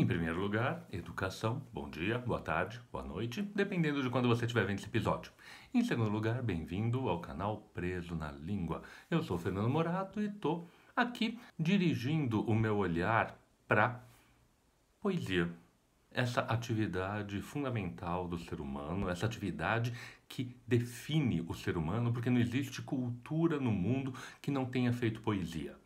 Em primeiro lugar, educação. Bom dia, boa tarde, boa noite, dependendo de quando você estiver vendo esse episódio. Em segundo lugar, bem-vindo ao canal Preso na Língua. Eu sou Fernando Morato e estou aqui dirigindo o meu olhar para poesia. Essa atividade fundamental do ser humano, essa atividade que define o ser humano, porque não existe cultura no mundo que não tenha feito poesia.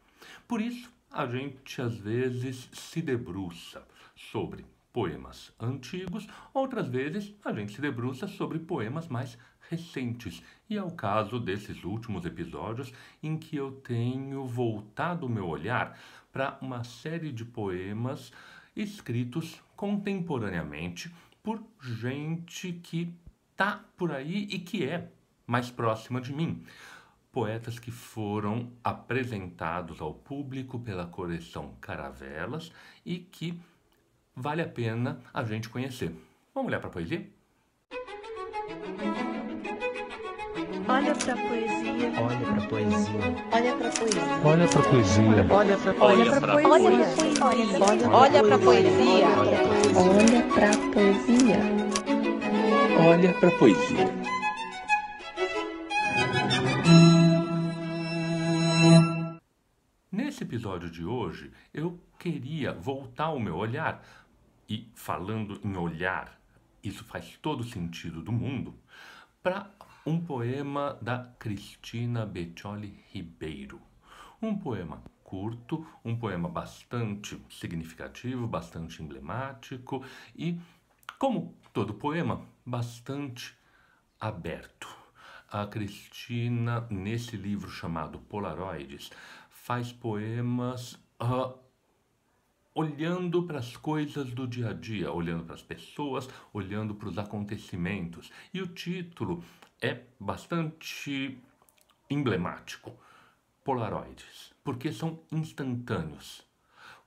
Por isso, a gente às vezes se debruça sobre poemas antigos, outras vezes a gente se debruça sobre poemas mais recentes. E é o caso desses últimos episódios em que eu tenho voltado o meu olhar para uma série de poemas escritos contemporaneamente por gente que tá por aí e que é mais próxima de mim poetas que foram apresentados ao público pela coleção Caravelas e que vale a pena a gente conhecer. Vamos olhar para a poesia? Olha pra poesia. Olha pra poesia. Olha pra poesia. Olha pra poesia. Olha pra Olha pra poesia. Olha pra poesia. Olha pra poesia. Olha pra poesia. Nesse episódio de hoje, eu queria voltar o meu olhar, e falando em olhar, isso faz todo sentido do mundo, para um poema da Cristina Beccioli Ribeiro. Um poema curto, um poema bastante significativo, bastante emblemático e, como todo poema, bastante aberto. A Cristina, nesse livro chamado Polaroides, faz poemas uh, olhando para as coisas do dia a dia, olhando para as pessoas, olhando para os acontecimentos. E o título é bastante emblemático: Polaroides, porque são instantâneos.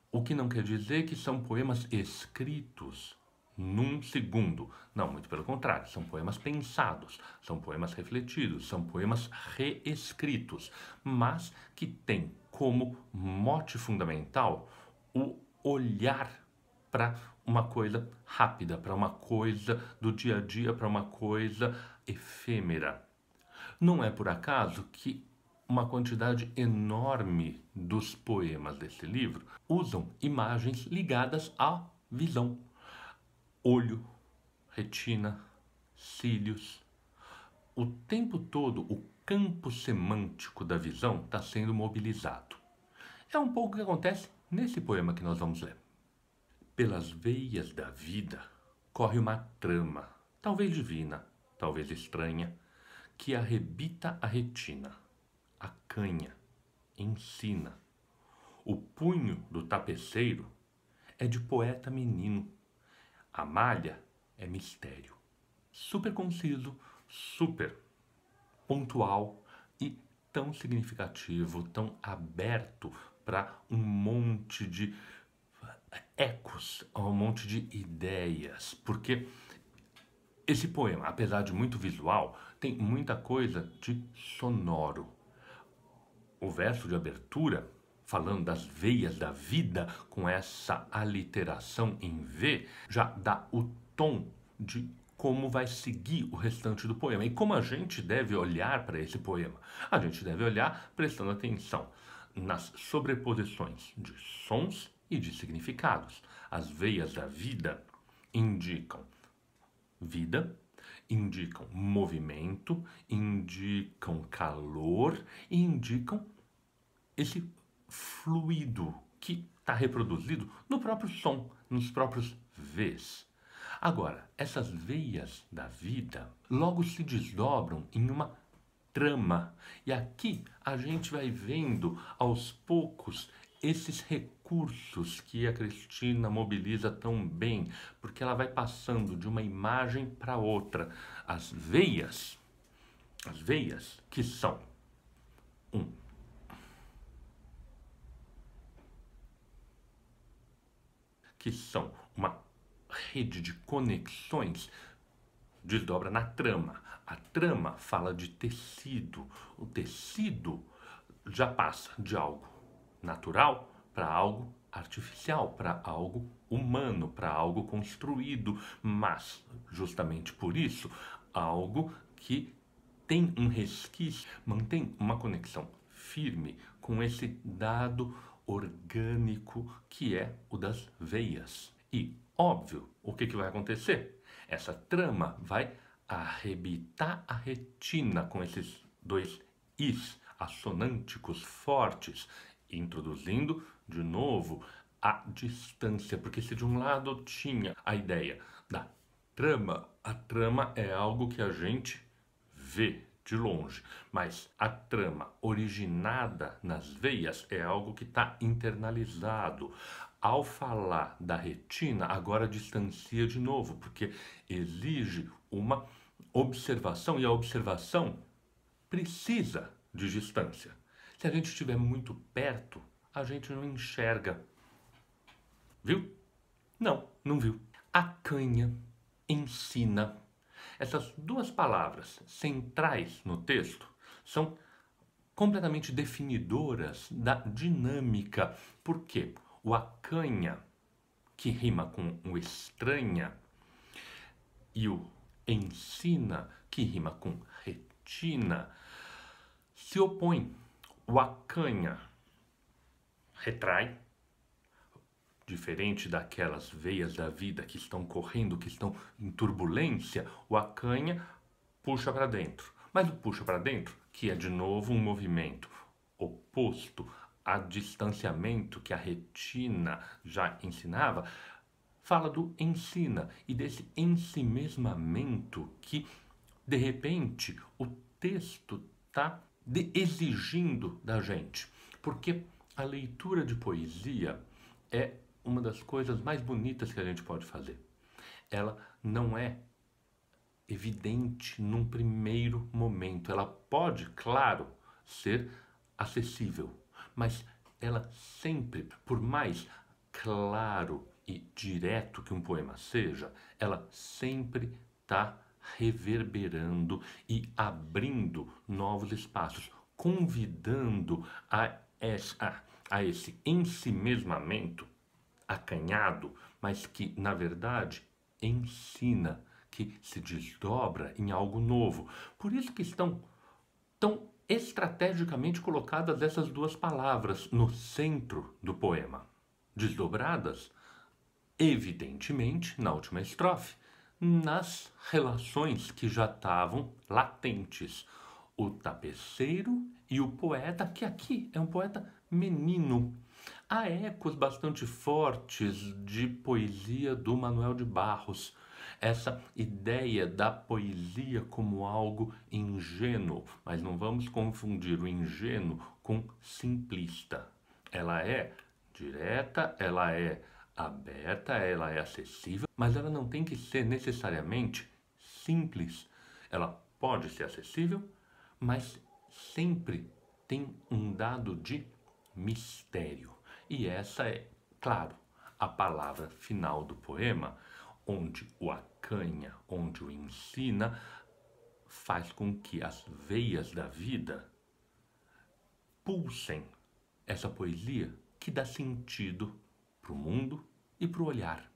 O que não quer dizer que são poemas escritos num segundo. Não, muito pelo contrário, são poemas pensados, são poemas refletidos, são poemas reescritos, mas que têm como mote fundamental o olhar para uma coisa rápida, para uma coisa do dia a dia, para uma coisa efêmera. Não é por acaso que uma quantidade enorme dos poemas desse livro usam imagens ligadas à visão olho, retina, cílios. O tempo todo o campo semântico da visão está sendo mobilizado. É um pouco o que acontece nesse poema que nós vamos ler. Pelas veias da vida corre uma trama, talvez divina, talvez estranha, que arrebita a retina, acanha, ensina. O punho do tapeceiro é de poeta menino a malha é mistério. Super conciso, super pontual e tão significativo, tão aberto para um monte de ecos, um monte de ideias, porque esse poema, apesar de muito visual, tem muita coisa de sonoro. O verso de abertura falando das veias da vida, com essa aliteração em V, já dá o tom de como vai seguir o restante do poema e como a gente deve olhar para esse poema. A gente deve olhar prestando atenção nas sobreposições de sons e de significados. As veias da vida indicam vida, indicam movimento, indicam calor e indicam esse fluido que está reproduzido no próprio som, nos próprios Vs. Agora, essas veias da vida logo se desdobram em uma trama. E aqui a gente vai vendo aos poucos esses recursos que a Cristina mobiliza tão bem, porque ela vai passando de uma imagem para outra. As veias, as veias que são um que são uma rede de conexões, desdobra na trama. A trama fala de tecido. O tecido já passa de algo natural para algo artificial, para algo humano, para algo construído, mas justamente por isso, algo que tem um resquício, mantém uma conexão firme com esse dado orgânico que é o das veias. E, óbvio, o que, que vai acontecer? Essa trama vai arrebitar a retina com esses dois is assonânticos fortes, introduzindo de novo a distância, porque se de um lado tinha a ideia da trama, a trama é algo que a gente vê de longe, mas a trama originada nas veias é algo que está internalizado. Ao falar da retina, agora distancia de novo, porque exige uma observação e a observação precisa de distância. Se a gente estiver muito perto, a gente não enxerga. Viu? Não, não viu. A canha ensina. Essas duas palavras centrais no texto são completamente definidoras da dinâmica. Por quê? O acanha, que rima com o estranha, e o ensina, que rima com retina, se opõem. O acanha retrai, diferente daquelas veias da vida que estão correndo, que estão em turbulência, o acanha puxa para dentro. Mas o puxa para dentro, que é de novo um movimento oposto a distanciamento que a retina já ensinava, fala do ensina e desse ensimesmamento que, de repente, o texto está exigindo da gente. Porque a leitura de poesia é uma das coisas mais bonitas que a gente pode fazer. Ela não é evidente num primeiro momento. Ela pode, claro, ser acessível, mas ela sempre, por mais claro e direto que um poema seja, ela sempre está reverberando e abrindo novos espaços, convidando a, essa, a esse ensimesmamento acanhado, mas que, na verdade, ensina, que se desdobra em algo novo. Por isso que estão tão estrategicamente colocadas essas duas palavras no centro do poema, desdobradas, evidentemente, na última estrofe, nas relações que já estavam latentes. O tapeceiro e o poeta, que aqui é um poeta menino. Há ecos bastante fortes de poesia do Manuel de Barros essa ideia da poesia como algo ingênuo, mas não vamos confundir o ingênuo com simplista. Ela é direta, ela é aberta, ela é acessível, mas ela não tem que ser necessariamente simples. Ela pode ser acessível, mas sempre tem um dado de mistério. E essa é, claro, a palavra final do poema, onde o acanha, onde o ensina, faz com que as veias da vida pulsem essa poesia que dá sentido para o mundo e para o olhar.